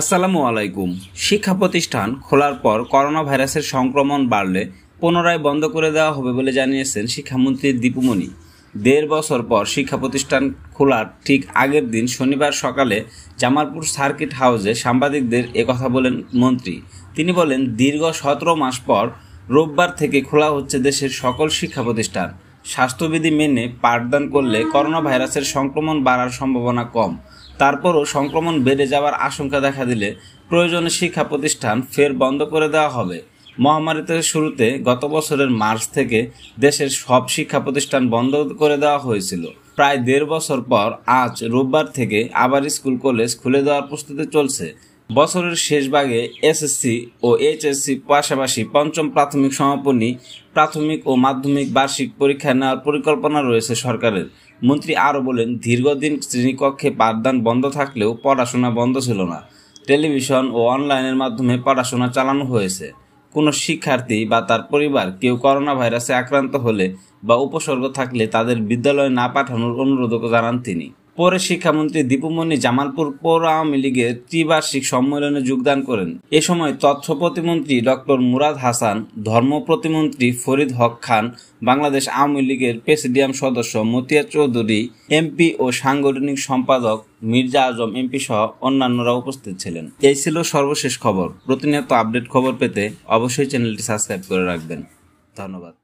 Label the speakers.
Speaker 1: আসসালামু আলাইকুম। শিক্ষা প্রতিষ্ঠান খোলার পর করোনা ভাইরাসের সংক্রমণ বাড়লে পুনরায় বন্ধ করে দেওয়া হবে বলে জানিয়েছেন শিক্ষামন্ত্রী দীপুমণি। দেড় বছর পর শিক্ষা প্রতিষ্ঠান খোলার ঠিক আগের দিন শনিবার সকালে জামালপুর সার্কিট হাউসে সাংবাদিকদের একথা বলেন মন্ত্রী। তিনি বলেন, দীর্ঘ সতেরো মাস পর রোববার থেকে খোলা হচ্ছে দেশের সকল শিক্ষা প্রতিষ্ঠান। স্বাস্থ্যবিধি মেনে পাঠদান করলে করোনা ভাইরাসের সংক্রমণ বাড়ার সম্ভাবনা কম। তারপরও সংক্রমণ বেড়ে যাওয়ার আশঙ্কা দেখা দিলে প্রয়োজনে শিক্ষা প্রতিষ্ঠান ফের বন্ধ করে দেওয়া হবে। মহামারীতে শুরুতে গত বছরের মার্চ থেকে দেশের সব শিক্ষা প্রতিষ্ঠান বন্ধ করে দেওয়া হয়েছিল। প্রায় দেড় বছর পর আজ রোববার থেকে আবার স্কুল কলেজ খুলে দেওয়ার প্রস্তুতি চলছে। বছরের শেষ ভাগে এসএসসি ও এইচএসসি পাশাপাশি পঞ্চম প্রাথমিক সমাপনী, প্রাথমিক ও মাধ্যমিক বার্ষিক পরীক্ষা নেওয়ার পরিকল্পনা রয়েছে সরকারের। মন্ত্রী আরও বলেন, দীর্ঘদিন শ্রেণীকক্ষে পাঠদান বন্ধ থাকলেও পড়াশোনা বন্ধ ছিল না। টেলিভিশন ও অনলাইনের মাধ্যমে পড়াশোনা চালানো হয়েছে। কোনো শিক্ষার্থী বা তার পরিবার কেউ করোনা ভাইরাসে আক্রান্ত হলে বা উপসর্গ থাকলে তাদের বিদ্যালয়ে না পাঠানোর অনুরোধও জানান তিনি। পরে শিক্ষামন্ত্রী দীপুমণি জামালপুর পৌর আওয়ামী লীগের ত্রিবার্ষিক সম্মেলনে যোগদান করেন। এ সময় তথ্য প্রতিমন্ত্রী ডক্টর মুরাদ হাসান, ধর্ম প্রতিমন্ত্রী ফরিদ হক খান, বাংলাদেশ আওয়ামী লীগের প্রেসিডিয়াম সদস্য মতিয়া চৌধুরী, এমপি ও সাংগঠনিক সম্পাদক মির্জা আজম এমপি সহ অন্যান্যরা উপস্থিত ছিলেন। এই ছিল সর্বশেষ খবর। প্রতিনিয়ত আপডেট খবর পেতে অবশ্যই চ্যানেলটি সাবস্ক্রাইব করে রাখবেন। ধন্যবাদ।